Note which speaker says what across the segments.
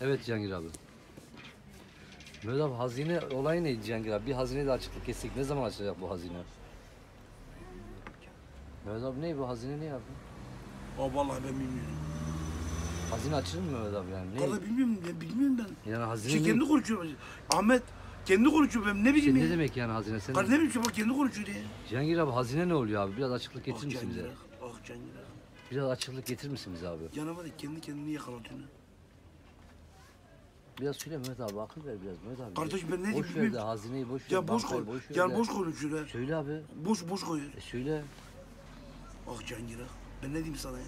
Speaker 1: Evet Cihangir abi. Mehmet abi hazine olayı neydi Cihangir abi? Bir hazine de açıklık kestik. Ne zaman açılacak bu hazine? Mehmet abi ne bu hazine ne abi?
Speaker 2: Aa vallahi ben bilmiyorum.
Speaker 1: Hazine açılır mı Mehmet abi yani? Ne?
Speaker 2: Vallahi bilmiyorum ben bilmiyorum ben.
Speaker 1: Yani hazine
Speaker 2: Şey
Speaker 1: ne?
Speaker 2: kendi konuşuyor. Ahmet kendi konuşuyor ben ne
Speaker 1: Şey,
Speaker 2: bileyim
Speaker 1: ne
Speaker 2: ya.
Speaker 1: demek yani hazine? Sen
Speaker 2: Kardeşim ne bileyim bak kendi konuşuyor diye.
Speaker 1: Cihangir abi hazine ne oluyor abi? Biraz açıklık
Speaker 2: Ah
Speaker 1: getirir misin bize?
Speaker 2: Ah Cengiz ah.
Speaker 1: Biraz açıklık getirir misin bize abi?
Speaker 2: Yana var ya kendi kendini yakalatıyor.
Speaker 1: Biraz söyle Mehmet abi akıl ver biraz Mehmet abi.
Speaker 2: Kardeşim ben ne
Speaker 1: Boş ver
Speaker 2: diyeyim
Speaker 1: de hazineyi boş ver.
Speaker 2: Ya boş koy.
Speaker 1: boş ver
Speaker 2: Ya boş konuşuyor ha.
Speaker 1: Söyle abi.
Speaker 2: Boş boş koyuyor.
Speaker 1: E söyle.
Speaker 2: Ah Cengiz ah. Ben ne diyeyim sana ya.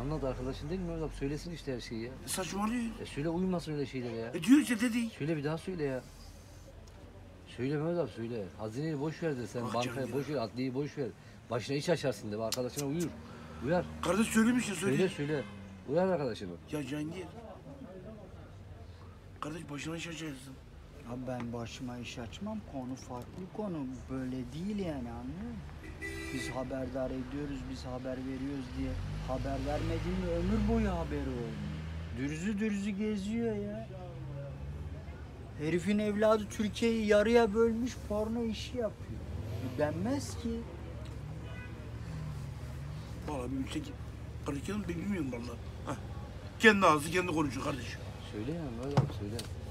Speaker 1: Anlat arkadaşın değil mi Mehmet abi? Söylesin işte her şeyi ya.
Speaker 2: E, saçmalıyor.
Speaker 1: E söyle uyumasın öyle şeylere ya.
Speaker 2: E diyor işte dedi.
Speaker 1: Söyle bir daha söyle ya. Söyle Mehmet abi söyle. Hazineyi boş ver de sen
Speaker 2: Ah
Speaker 1: bankayı
Speaker 2: canım
Speaker 1: boş ver, adliyeyi boş ver. Başına iş açarsın de arkadaşına uyur. Uyar.
Speaker 2: Kardeş söylemiş ya
Speaker 1: Söyle
Speaker 2: söyle.
Speaker 1: söyle. Uyar arkadaşını.
Speaker 2: Ya Cengiz. Kardeş başına iş açarsın.
Speaker 3: Abi ben başıma iş açmam. Konu farklı konu. Böyle değil yani anlıyor musun? Biz haberdar ediyoruz, biz haber veriyoruz diye haber vermediğin ömür boyu haberi olmuyor. Dürüzü dürüzü geziyor ya. Herifin evladı Türkiye'yi yarıya bölmüş porno işi yapıyor. E Denmez ki.
Speaker 2: Vallahi bir ülke Kardeş ben bilmiyorum vallahi. Hah. Kendi ağzı kendi konuşuyor kardeş.
Speaker 1: Söyle ya Mehmet söyle.